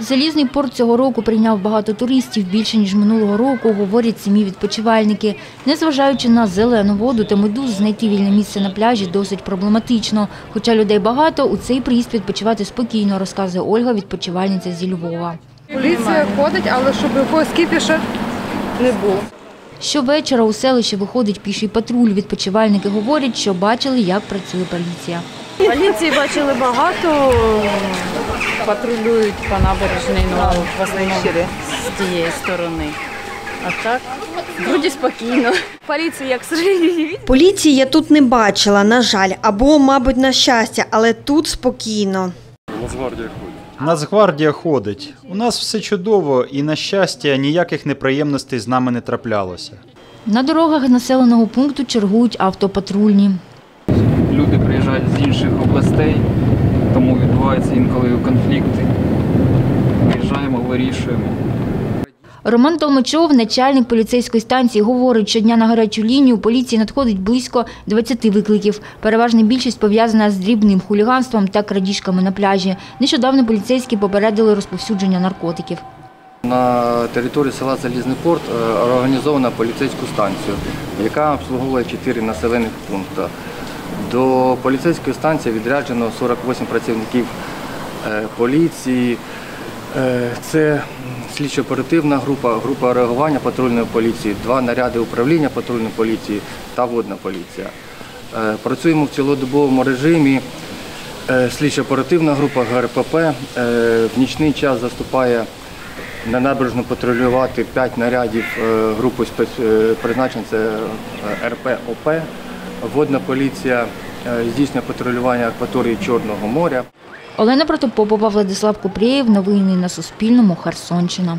Залізний порт цього року прийняв багато туристів, більше ніж минулого року, говорять самі відпочивальники. Незважаючи на зелену воду та медуз, знайти вільне місце на пляжі досить проблематично. Хоча людей багато, у цей приїзд відпочивати спокійно, розказує Ольга, відпочивальниця зі Львова. Поліція ходить, але щоб якогось кіпіша не було. Щовечора у селище виходить піший патруль. Відпочивальники говорять, що бачили, як працює поліція. Поліції бачили багато, патрулюють по набережній, ну, в основному з тієї сторони. А так, вроді спокійно. Поліції, як сожалению, Поліції я тут не бачила, на жаль, або, мабуть, на щастя, але тут спокійно. Нацгвардія ходить. У нас все чудово і, на щастя, ніяких неприємностей з нами не траплялося. На дорогах населеного пункту чергують автопатрульні. Люди приїжджають з інших областей, тому відбуваються інколи конфлікти. Виїжджаємо, вирішуємо. Роман Толмачов, начальник поліцейської станції, говорить, що дня на гарячу лінію поліції надходить близько 20 викликів. Переважна більшість пов'язана з дрібним хуліганством та крадіжками на пляжі. Нещодавно поліцейські попередили розповсюдження наркотиків. На території села Залізний порт е, організована поліцейську станцію, яка обслуговує 4 населених пункти. До поліцейської станції відряджено 48 працівників е, поліції. Е, Це слідчо-оперативна група, група реагування патрульної поліції, два наряди управління патрульної поліції та водна поліція. Е, Працюємо в цілодобовому режимі. Слідчо-оперативна група ГРПП в нічний час заступає на набережну патрулювати 5 нарядів групи спец- призначень це е, РПОП. Водна поліція е, здійснює патрулювання акваторії Чорного моря. Олена Протопопова, Владислав Купрієв. Новини на Суспільному. Херсонщина.